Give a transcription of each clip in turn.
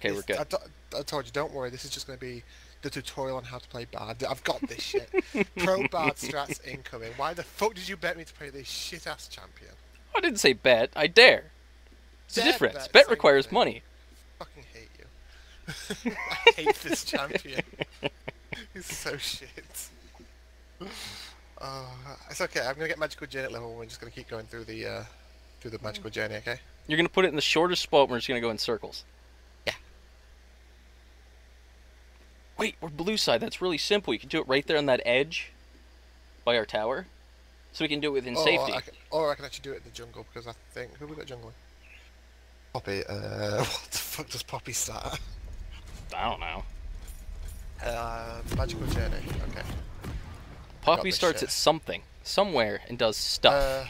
Okay, we're good. I, I, I told you, don't worry. This is just going to be the tutorial on how to play bard. I've got this shit. Pro bard strats incoming. Why the fuck did you bet me to play this shit ass champion? I didn't say bet. I dare. It's a difference. bet, Bet requires money. fucking hate you. I hate this champion. He's so shit. Uh, it's okay. I'm gonna get magical journey at level one. We're just gonna keep going through the uh, through the magical journey. Okay. You're gonna put it in the shortest spot. We're just gonna go in circles. Yeah. Wait, we're blue side. That's really simple. You can do it right there on that edge, by our tower, so we can do it within Or safety. I can, or I can actually do it in the jungle because I think who we got jungle? Poppy. Uh, what the fuck does Poppy start? I don't know. Uh, magical journey. Okay. Poppy starts shit. at something, somewhere, and does stuff. Uh,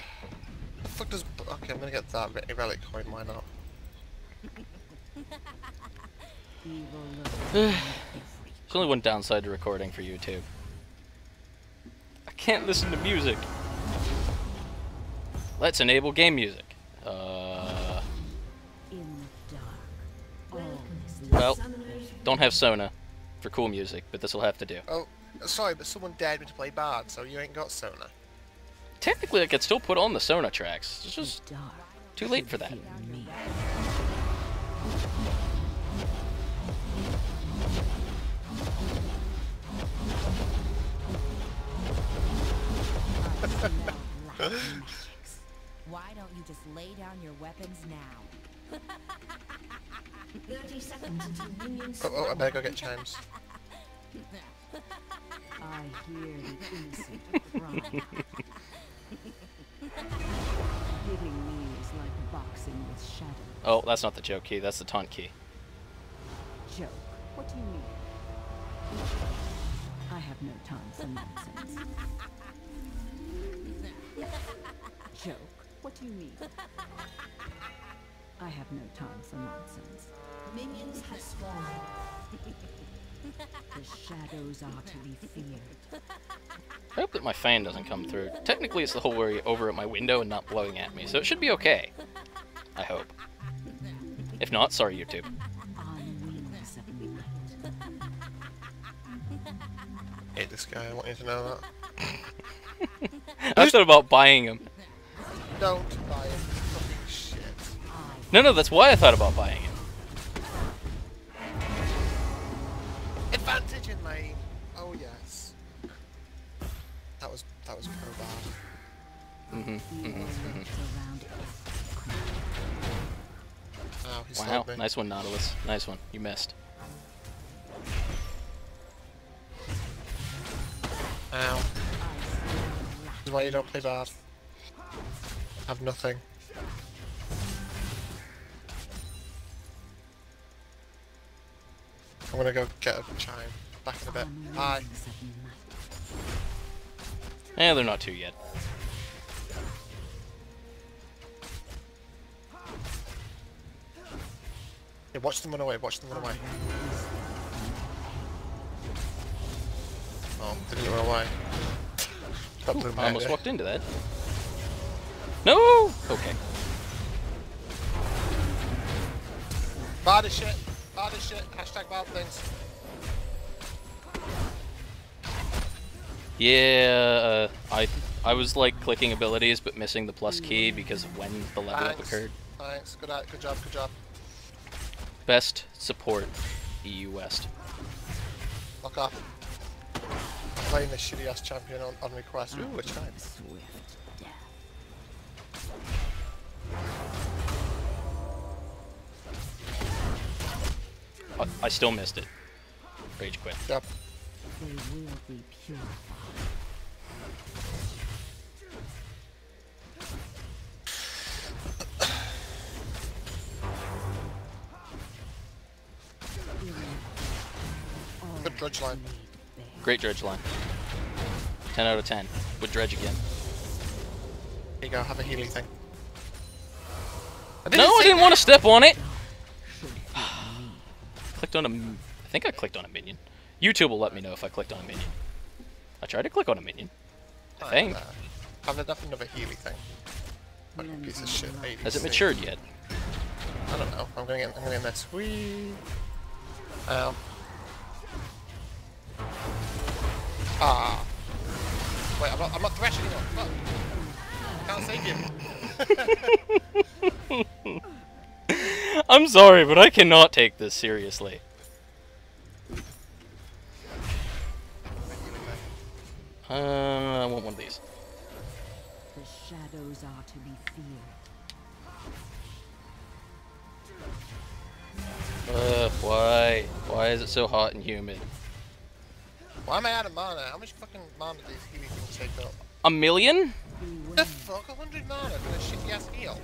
the fuck does? Okay, I'm gonna get that re- relic coin. Why not? There's only one downside to recording for YouTube. I can't listen to music. Let's enable game music. Uh, In the dark. Well, don't have Sona for cool music, but this will have to do. Oh, sorry, but someone dared me to play bard, so you ain't got Sona. Technically, I could still put on the Sona tracks. It's just too late for that. Why don't you just lay down your weapons now? 30 seconds until minions Oh, oh I better go get chimes. I hear the innocent cry. Hitting me is like boxing with shadow. Oh, that's not the joke key. That's the taunt key. Joke. What do you mean? I have no time for nonsense. Joke. What do you mean? I have no time for nonsense. minions have spawned. The shadows are to be feared. I hope that my fan doesn't come through. Technically, it's the whole worry over at my window and not blowing at me, so it should be okay. I hope. If not, sorry, YouTube. On wings of night. Hate this guy. I want you to know that. I thought about buying him. Don't buy him. Fucking shit. No, no, that's why I thought about buying him. Advantage in lane. Oh yes. That was that was pro bad. Mm-hmm. Evil lurks around Wow, he Wow, nice one, Nautilus. Nice one. You missed. Why you don't play bad. Have nothing. I'm gonna go get a chime. Back in a bit. Bye. Eh, they're not two yet. Yeah, watch them run away. Watch them run away. Oh, didn't run away. That blew I almost walked into that. No! Okay. Bad as shit. Bad as shit. Hashtag bad things. Yeah, uh, I I was like clicking abilities but missing the plus key because of when the level up occurred. Thanks. Good, good job. Good job. Best support EU West. Lock off. Playing this shitty ass champion on, on request. Ooh, a chime. I, I still missed it. Rage quit. Yep. They will be purified. Good dredge line. Great dredge line. 10 out of 10. Would dredge again. Here you go. Have a healing thing. I No, I didn't want to step on it! clicked on a. I think I clicked on a minion. YouTube will let me know if I clicked on a minion. I tried to click on a minion. I think. Uh, Have enough another healing thing. Fucking piece of shit. Has it matured yet? I don't know. I'm going in. I'm going in this. Whee. Ow. Ah. Wait, I'm not. I'm not thrashing anymore. Fuck. Can't save him. I'm sorry, but I cannot take this seriously. Uh, I want one of these. The shadows are to be feared. Uh, why? Why is it so hot and humid? Why am I out of mana? How much fucking mana do these healing things take up? A million? The fuck? A 100 mana for a shitty ass heal?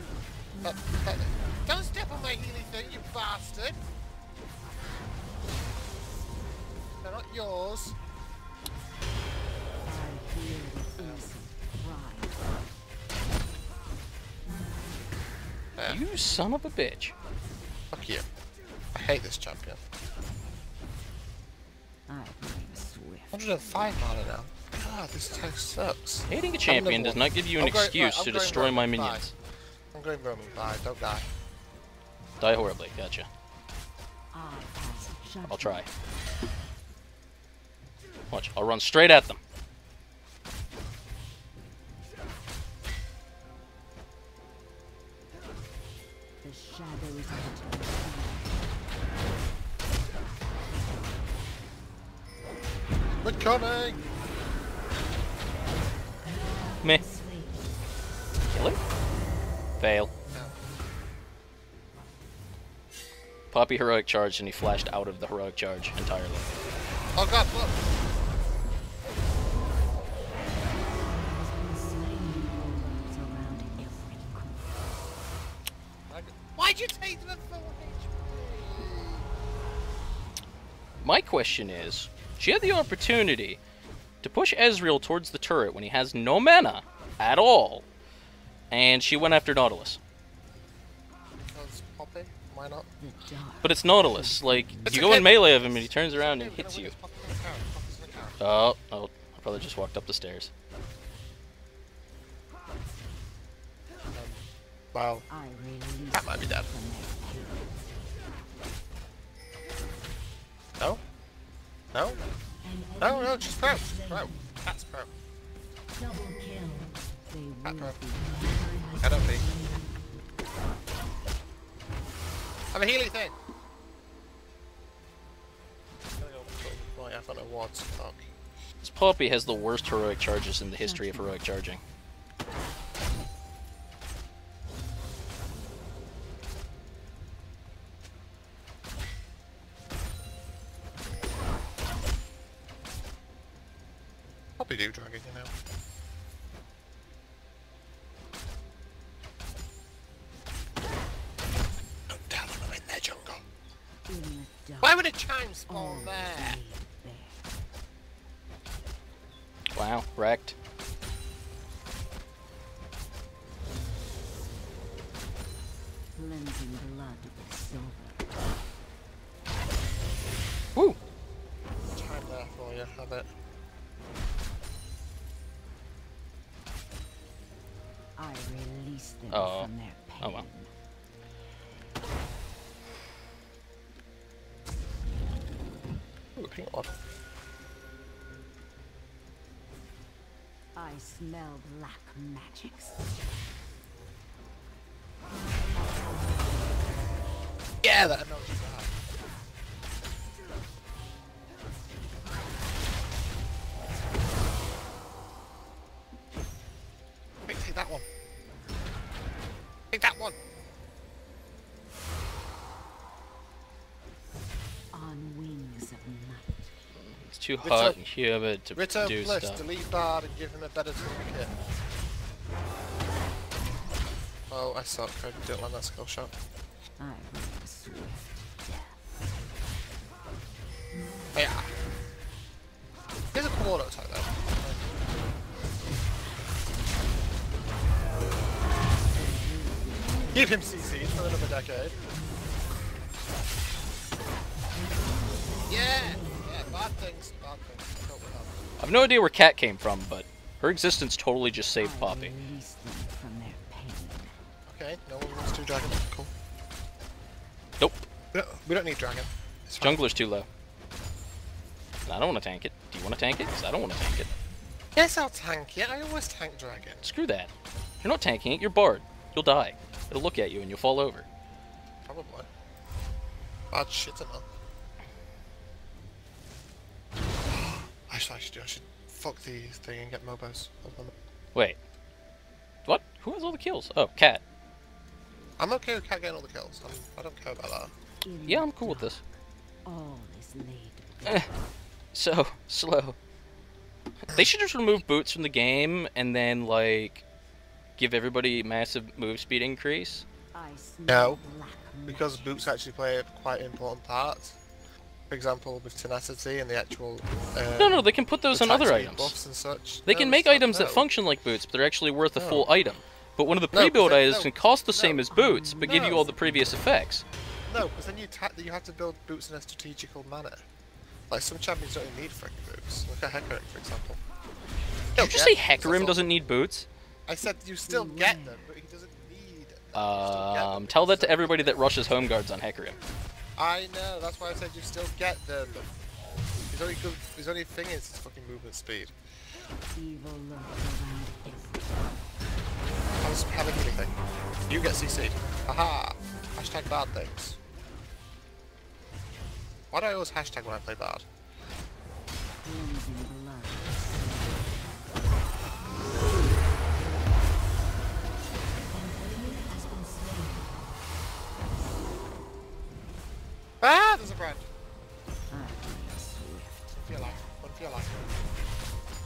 But, but, don't step on my healing thing, you bastard! They're not yours. I hear the innocent cry. Yeah, You son of a bitch. fuck you. I hate this champion. I bring swift. 105 mana now. God, this tech sucks. Hating a champion does not give you an I'm excuse right, to destroy my Roman, bye. minions. I'm going Roman, bye, don't die. Die horribly, gotcha. I pass judgment. I'll try. Watch, I'll run straight at them. The shadows We're coming! Meh. Kill him? Fail. Poppy heroic charged and he flashed out of the heroic charge entirely. Oh god, look! Has been slain always around every corner. Why'd you take the full HP? My question is, she had the opportunity to push Ezreal towards the turret when he has no mana at all, and she went after Nautilus. Because Poppy? Why not? But it's Nautilus. Like, It's you go in melee of him and he turns around and hits you. it's Poppy's an account, Poppy's an account. Oh, oh, I probably just walked up the stairs. Um, well, I that might be dead. from. No? No? No, no, just pro. Pro. That's pro. Double kill. They That will pro. I don't think. I'm a healing thing! Yeah, I thought it was. Fuck. This Poppy has the worst heroic charges in the history of heroic charging. Smell black magics. Yeah, that annoys too hot and humid to Rito do Bliss, stuff. delete Bard and give him a better toolkit. Oh, I suck. I didn't like that skill shot. I yeah. Here's a cool auto attack though. Give him CC for another decade. No idea where Cat came from, but her existence totally just saved Poppy. release them from their pain. Okay, no one wants to dragon. Cool. We don't, we don't need dragon. It's fine. Jungler's too low. I don't want to tank it. Do you want to tank it? 'Cause I don't want to tank it. Yes, I'll tank it. I always tank dragon. Screw that. You're not tanking it. You're Bard. You'll die. It'll look at you and you'll fall over. Probably. Bad shit enough. I should, I should, I should fuck the thing and get Mobos. Wait. What? Who has all the kills? Oh, Cat. I'm okay with Cat getting all the kills. I'm, I don't care about that. In Yeah, I'm cool with this. All is laid Eh, so slow. They should just remove boots from the game and then like give everybody massive move speed increase. No, Because boots actually play a quite important part. For example, with tenacity and the actual. Uh, No, no, they can put those on other items. Buffs and such. They No, can make items that function like boots, but they're actually worth a No. full item. But one of the pre-build they- items no, can cost the same as boots, but give you all the previous effects. No, because then you you have to build boots in a strategical manner. Like some champions don't even need freaking boots. Look at Hecarim, for example. Did you just say Hecarim doesn't need boots? I said you still get them, but he doesn't need. Them. You still get Um, tell that to everybody that rushes home guards on Hecarim. I know. That's why I said you still get them. His only good, his only thing is his fucking movement speed. evil lurks around Have a, have a healing thing. You get CC'd. Aha! Hashtag bad things. Why do I always hashtag when I play bad? Ah! There's a friend! I. One for your life. One for your life.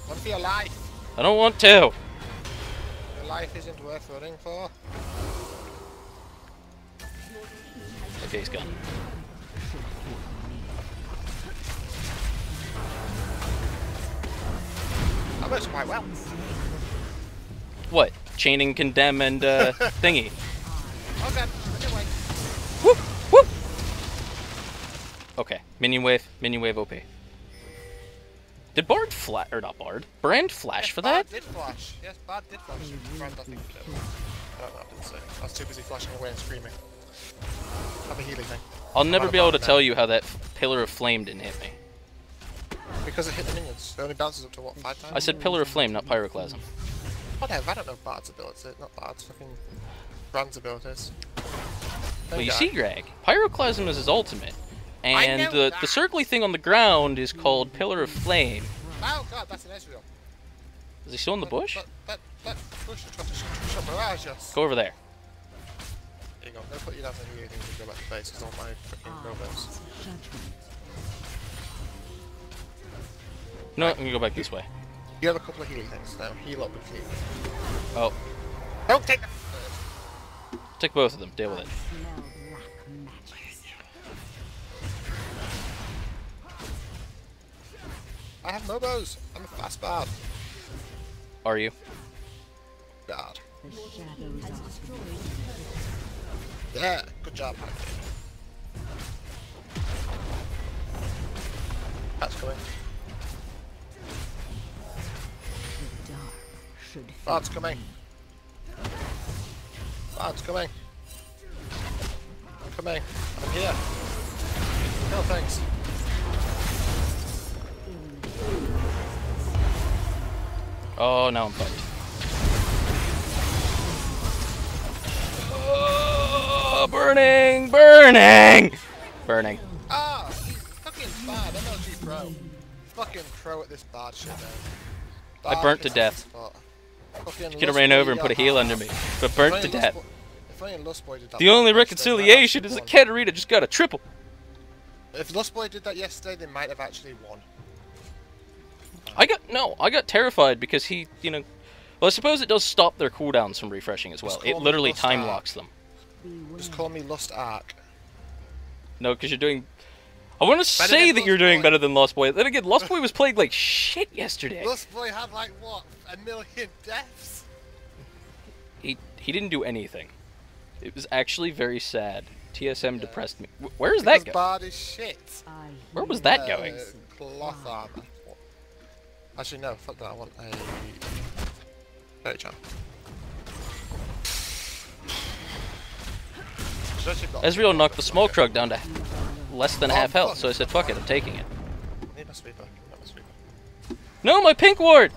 One for your life! I don't want to. Your life isn't worth running for. Okay, he's gone. That works quite well. What? Chaining, condemn, and uh, thingy. Okay, anyway. Whoop. Okay, minion wave, minion wave OP. Did Bard flash or not Bard? Brand flash Yes, for Bard that? did flash. Yes, Bard did flash. Brand, I think, did. I don't know, I didn't say. I was too busy flashing away and screaming. Have a healing thing. I'll never Not be able to about tell that. you how that pillar of flame didn't hit me. Because it hit the minions. It only bounces up to what, five times? I said pillar of flame, not pyroclasm. Oh, Whatever, I don't know Bard's ability. Not Bard's, fucking Brand's abilities. Well, you go. see, Greg, pyroclasm is his ultimate, I and the the circly thing on the ground is called pillar of flame. Oh god, that's an Ezreal. Is he still in the bush? That, that, that bush to shut, shut barrage. Go over there. There you go. I'm gonna put you down on healing things and go back to base because all my freaking robots. No, I'm gonna go back this way. You have a couple of healing things now. Heal up with you. Oh, Don't take them! take both of them. Deal with it. I have Mobos! I'm a fast bard. Are you? Bard. The shadows are Yeah, good job, That's coming. the dark. Should Bard's coming. me. Bard's coming. I'm coming. I'm here. No thanks. Oh, now I'm fucked. Oh, burning, burning, burning. Ah! He's fucking bad. MLG pro. Fucking pro at this bad shit, man. I burnt to death. Fucking Could have ran over and put a heal under me, but burnt to death. Boy- If only Lustboy did that The only back yesterday, they might reconciliation is that. Katarina just got a triple. If Lustboy did that yesterday, they might have actually won. I got no, I got terrified because he, you know, well, I suppose it does stop their cooldowns from refreshing as well. It literally time Ark. locks them. Just call me Lost Ark. No, because you're doing. I want to say that you're doing Boy. better than Lustboy. Then again, Lustboy was playing like shit yesterday. Lustboy had like what? A million deaths? He he didn't do anything. It was actually very sad. TSM depressed me. Wh- Where is that Because going? Bard is shit. Where was that Uh, going? Cloth armor. Actually, no, fuck that. I want a. She's actually Ezreal knocked the smoke truck down to less than Oh, half health, so I said, fuck it, I'm taking it. Need my sweeper. Not my sweeper. No, my pink ward!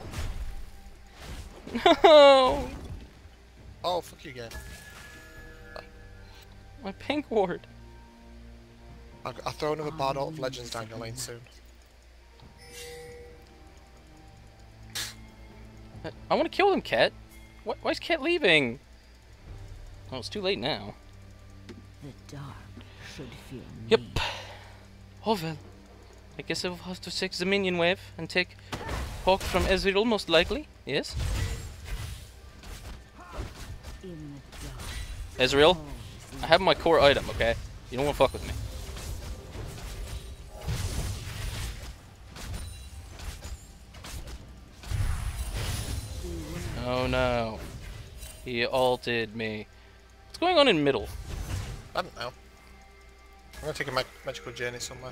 No! Oh, fuck you, game. My pink ward. I'll, I'll throw another Bard Art of Legends down your lane soon. I want to kill them, Cat. Why, why is Cat leaving? Oh, it's too late now. The dark should me. Yep. Oh well. I guess I will have to take the minion wave and take Hawk from Ezreal most likely. Yes? In the dark. Ezreal, I have my core item, okay? You don't want to fuck with me. Oh no. He ulted me. What's going on in middle? I don't know. I'm gonna take a mag magical journey somewhere.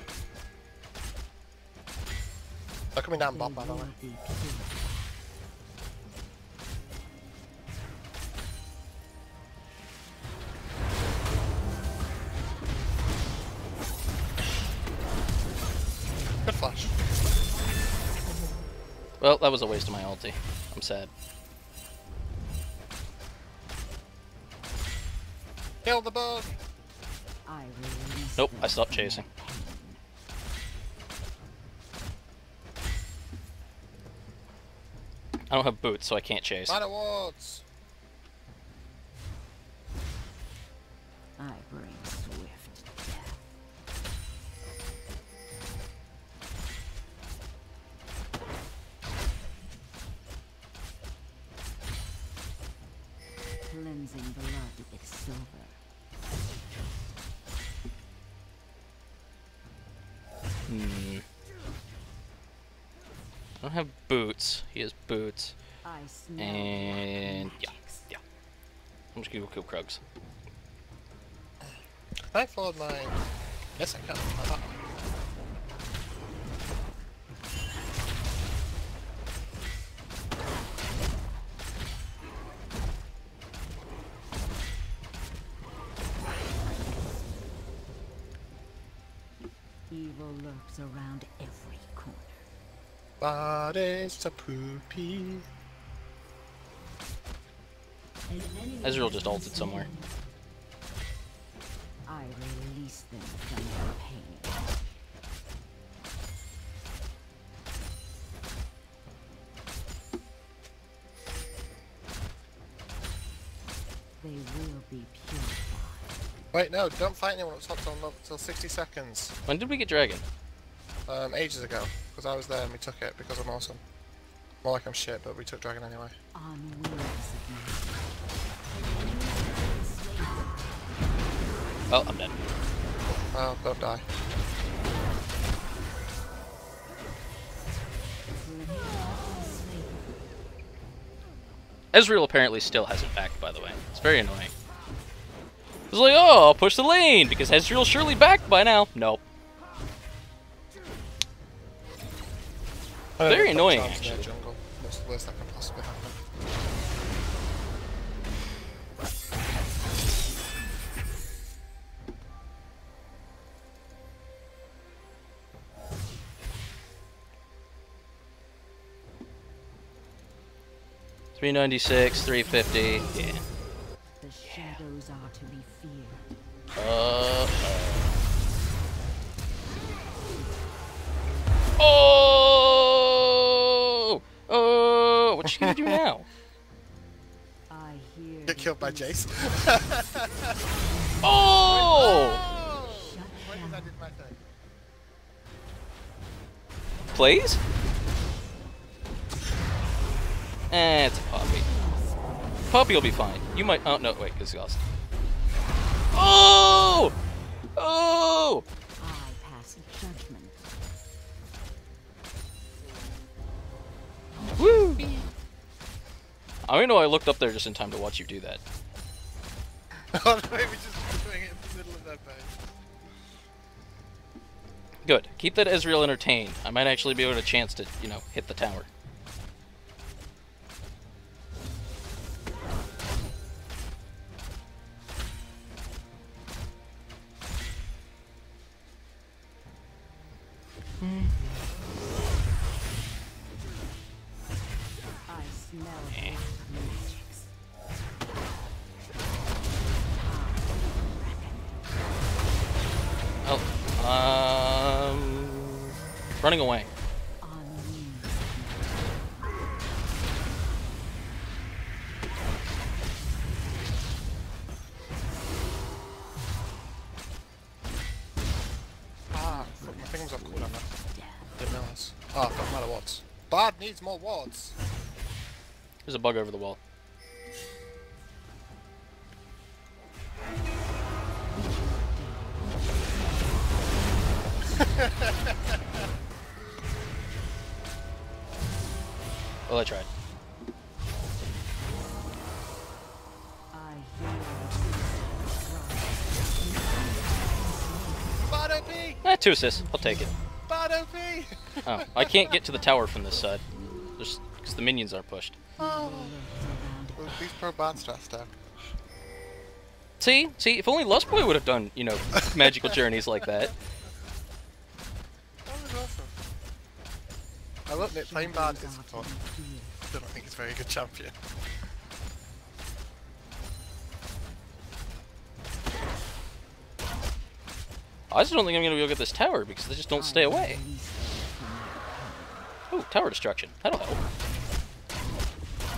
They're coming down bot, by the way. Good flash. Well, that was a waste of my ulti. I'm sad. Kill the bug! I Nope, I stopped chasing. I don't have boots, so I can't chase. Man awards! I bring swift death. Cleansing blood with silver. Don't have boots. He has boots. I smell And yeah, yeah. I'm just gonna go kill Krugs. I followed my... Yes, I can. Uh-huh. Poopy. Ezreal just ulted somewhere. I release them from their pain. They will be purified. Wait, no, don't fight anyone up top till, till 60 seconds. When did we get Dragon? Um, ages ago. Because I was there and we took it because I'm awesome. More like I'm shit, but we took Dragon anyway. On wings of magic. Oh, I'm dead. Oh, don't die. Ezreal apparently still hasn't backed, by the way. It's very annoying. It's like, oh, I'll push the lane because Ezreal's surely backed by now. Nope. Very annoying, chance in their actually. Jungle. That's the worst that can possibly happen. Three ninety six, three fifty. Yeah. The shadows are to be feared. Uh. Oh. Oh. What gonna do now? I hear. Get killed by beast. Jace. Oh. Shut When did I down. did my thing? Plays? Eh, it's a Poppy. Poppy will be fine. You might. Oh no, wait, it's lost. Oh! Oh! I pass judgment. Woo! I don't know I looked up there just in time to watch you do that. Oh, just doing it in the middle of that. Good. Keep that Ezreal entertained. I might actually be able to chance to, you know, hit the tower. Mm-hmm. Oh, um, running away. Ah, my thing was off cooldown now. Didn't realise. Ah, oh, fuck, matter wards. Bard needs more wards. There's a bug over the wall. Two assists. I'll take it. Bard OP! Oh, I can't get to the tower from this side. Just because the minions aren't pushed. Oh. These pro down. See, see, if only Lustboy would have done, you know, magical journeys like that. That was awesome. I love it. Playing Bard is fun. fear. I don't think he's a very good champion. I just don't think I'm gonna be able to get this tower because they just don't stay away. Ooh, tower destruction. That'll help.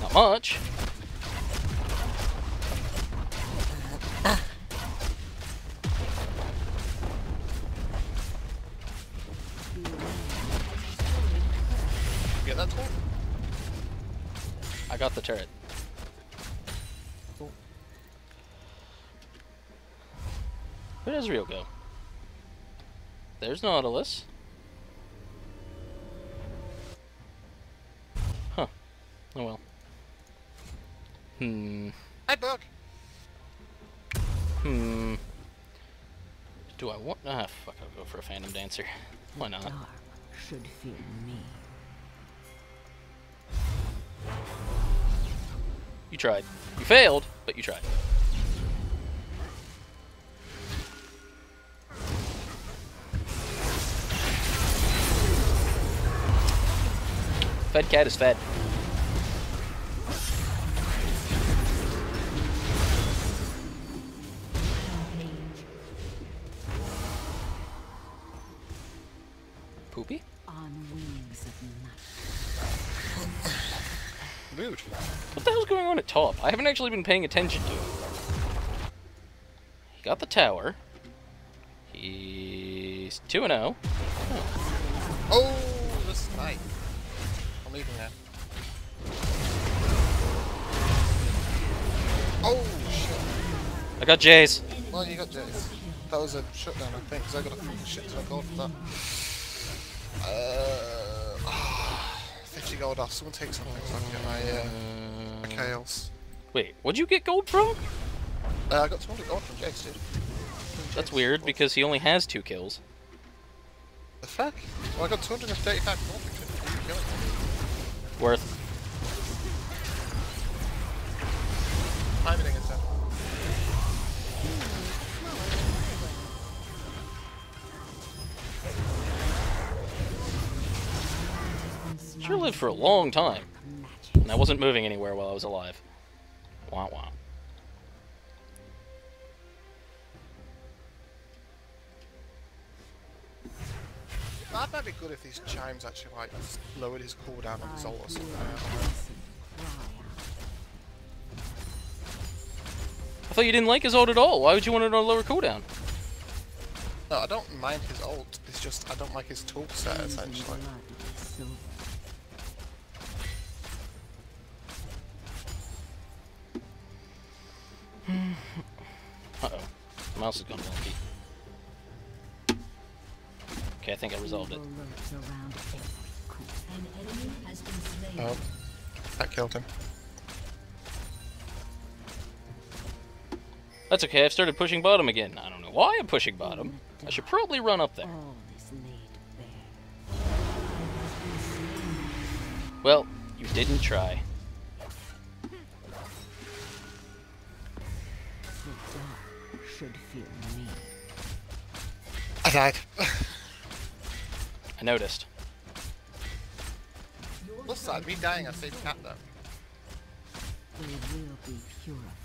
Not much. Get that too? I got the turret. Cool. Where does Rio go? There's Nautilus. Huh. Oh well. Hmm. Hey, Bug! Hmm. Do I want? Ah, fuck! I'll go for a Phantom Dancer. Why not? Dark should fear me. You tried. You failed, but you tried. Fed cat is fed. Poopy? On wings of night. What the hell's going on at top? I haven't actually been paying attention to it. He got the tower. He's 2 0. Oh, oh. Leaving now. Oh, shit. I got Jace. Well, you got Jace. That was a shutdown, I think, because I got a fucking shit ton of gold for that. Uh, ah, 50 gold off. Someone take something so I can get my, uh, my Chaos. Wait, what'd you get gold from? Uh, I got 200 gold from Jace, dude. From That's Jace. weird because he only has two kills. The fuck? Well, I got 235 gold Worth. Timing against him. Sure lived for a long time. And I wasn't moving anywhere while I was alive. Might be good if these chimes actually like lowered his cooldown on his ult or I something. hear a person cry I thought you didn't like his ult at all. Why would you want it on a lower cooldown? No, I don't mind his ult. It's just I don't like his tool set essentially. Silver. Uh-oh. Mouse has gone wonky. Okay, I think I resolved it. Evil lurks around every corner. An enemy has been slain. Oh, that killed him. That's okay, I've started pushing bottom again. I don't know why I'm pushing bottom. I should probably run up there. All is laid bare. Well, you didn't try. The dark should fear me. I died. I noticed. Plus side, me dying, I saved cat though. They will be purified.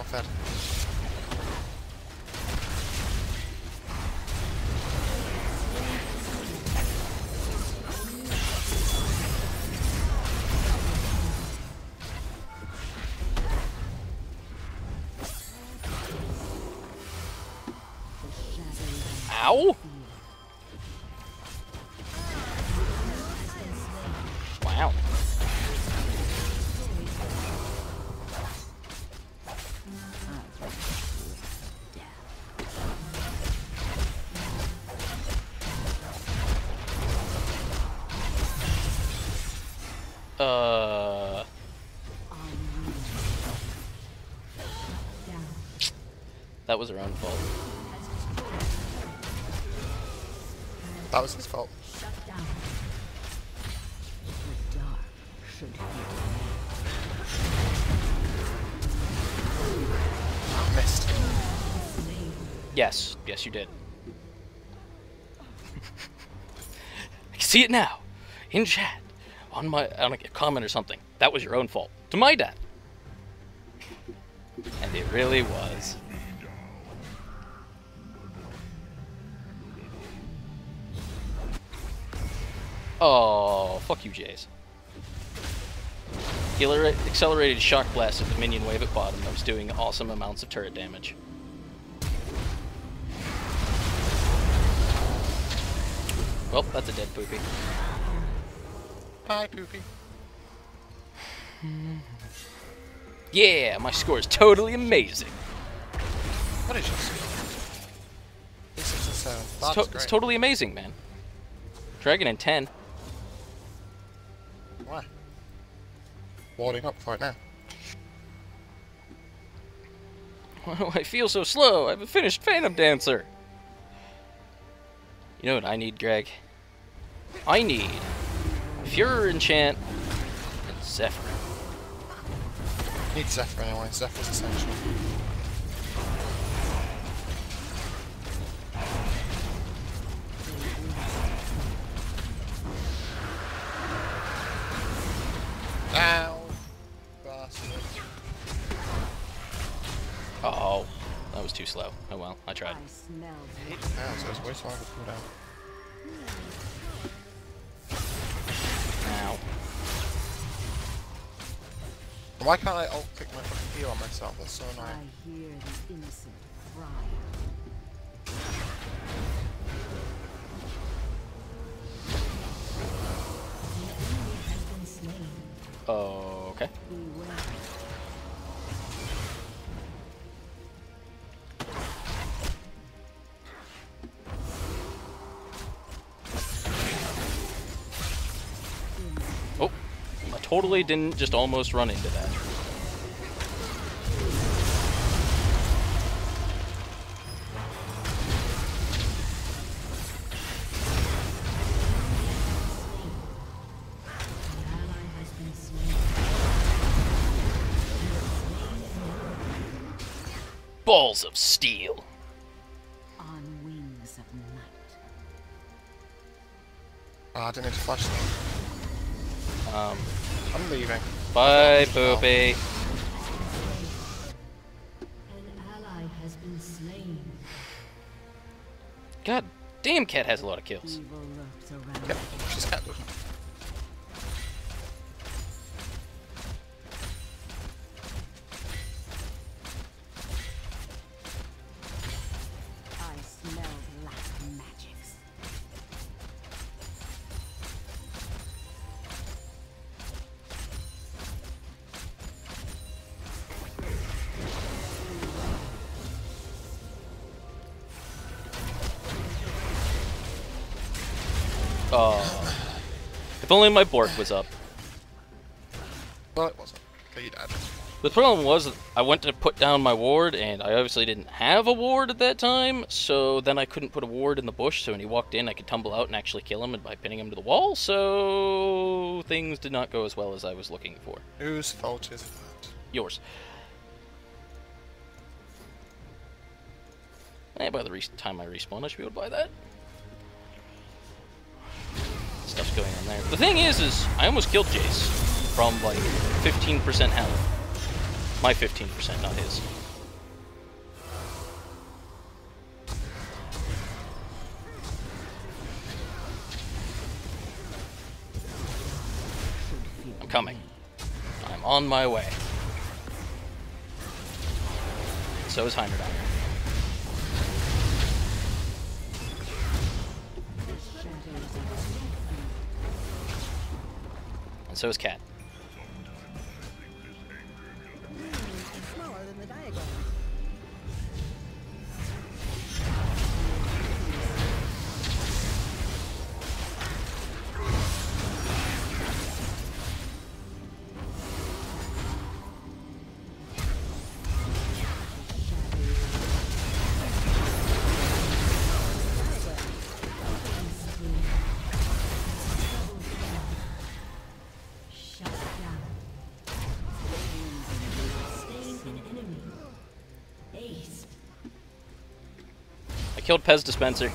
Fed. The shadows Ow! Was her own fault. That was his fault. Shut down. The dark should heal. Missed. Yes, yes, you did. I can see it now, in chat, on my on a comment or something. That was your own fault. To my dad. And it really was. Oh, fuck you, Jace. Healer accelerated shock blast at the minion wave at bottom that was doing awesome amounts of turret damage. Well, that's a dead poopy. Hi, Poopy. Yeah, my score is totally amazing. What is your score? Six and seven. It's, to- great. it's totally amazing, man. Dragon in 10. Warding up right now. Why do I feel so slow? I haven't finished Phantom Dancer. You know what I need, Greg? I need Furor Enchant and Zephyr. Need Zephyr anyway. Zephyr's essential. Ow! Oh, that was too slow. Oh well, I tried. Eight pounds, so way too to cool down. Ow. Why can't I alt click my fucking heal on myself? That's so I annoying. hear the innocent cry. Has been slain. Okay. Totally didn't just almost run into that. An ally has been slain. Balls of steel. On wings of night. Ah, I didn't need to flash them. Um, I'm leaving. bye, Poopy. An ally has been slain. God damn, Cat has a lot of kills. Evil lurks around. Yep, she's cat If only my Bork was up. Well, it wasn't. Okay, you died. The problem was I went to put down my ward, and I obviously didn't have a ward at that time, so then I couldn't put a ward in the bush, so when he walked in, I could tumble out and actually kill him by pinning him to the wall, so things did not go as well as I was looking for. Whose fault is that? Yours. Eh, by the time I respawn, I should be able to buy that. The thing is, is I almost killed Jace from like 15% health. My 15%, not his. I'm coming. I'm on my way. So is Heimerdinger. So is Cat. Killed Pez Dispenser.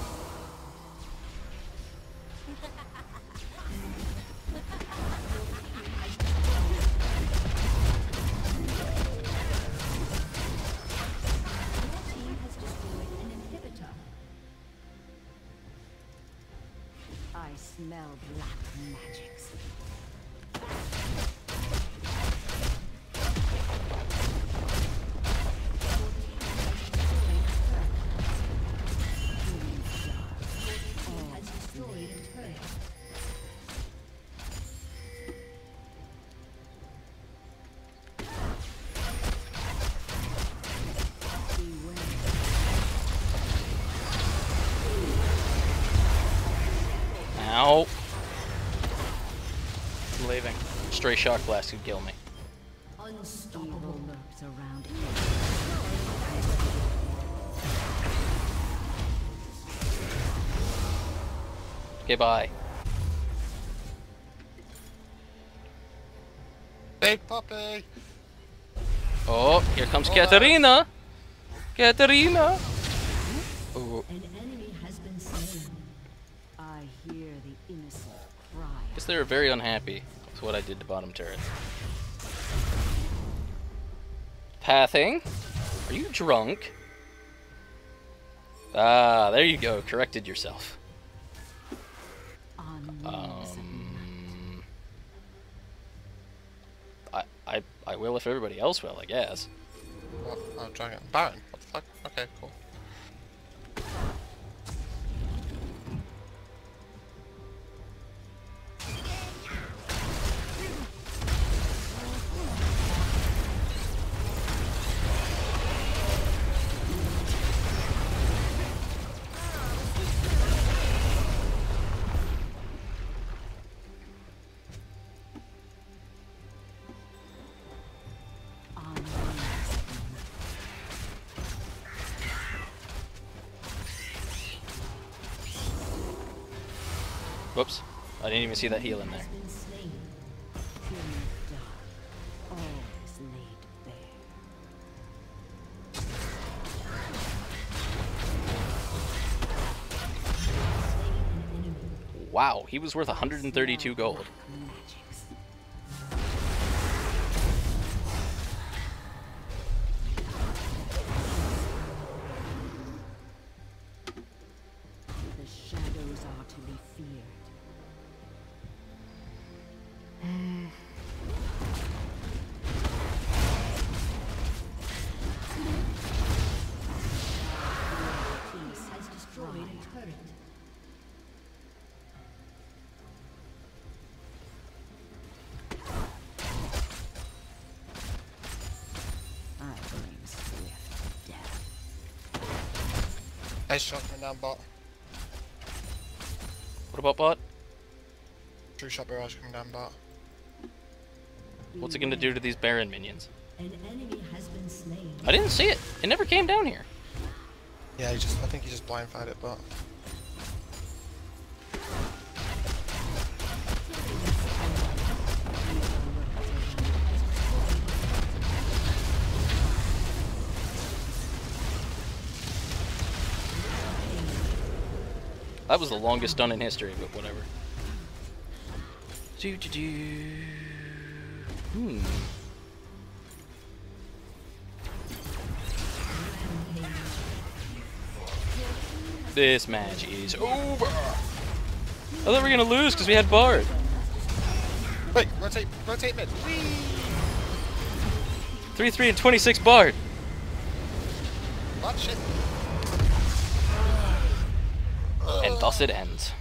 Stray shock blast could kill me. Unstoppable. Evil lurks around Okay, bye. Big puppy! Oh, here comes Oh, Katarina! Katarina! Oh, An enemy has been slain. I hear the innocent cry. guess they were very unhappy with what I did to bottom turret. Pathing? Are you drunk? Ah, there you go. Corrected yourself. Um, I, I, I will if everybody else will, I guess. What? Oh, dragon. Baron? What the fuck? Okay, cool. Whoops. I didn't even see that heal in there. Wow, he was worth 132 gold. Ace shot coming down bot. What about bot? True shot barrage coming down bot. What's it gonna do to these Baron minions? An enemy has been slain. I didn't see it. It never came down here. Yeah, he just. I think he just blind fired it, but. That was the longest done in history, but whatever. Do do do. Hmm. This match is over. I thought we were gonna lose because we had Bard. Wait, rotate, rotate mid. Whee! 3 3 and 26 Bard. What shit? Thus it ends.